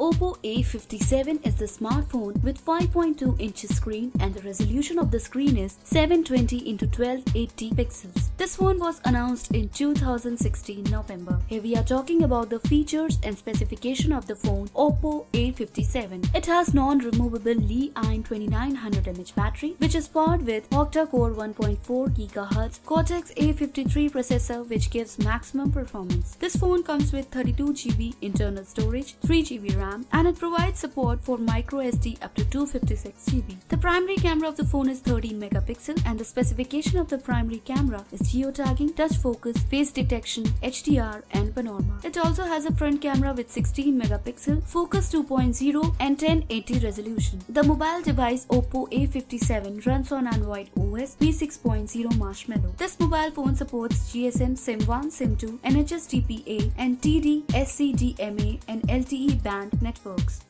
Oppo A57 is the smartphone with 5.2 inches screen and the resolution of the screen is 720 x 1280 pixels. This phone was announced in 2016 November. Here we are talking about the features and specification of the phone Oppo A57. It has non-removable Li-ion 2900 mAh battery which is powered with octa-core 1.4 GHz Cortex A53 processor which gives maximum performance. This phone comes with 32GB internal storage, 3GB RAM RAM and it provides support for microSD up to 256GB. The primary camera of the phone is 13 megapixel and the specification of the primary camera is geotagging, touch focus, face detection, HDR and panorama. It also has a front camera with 16 megapixel, focus 2.0 and 1080 resolution. The mobile device Oppo A57 runs on Android OS v6.0 Marshmallow. This mobile phone supports GSM SIM1, SIM2, NHS TPA and TD, SCDMA and LTE band networks.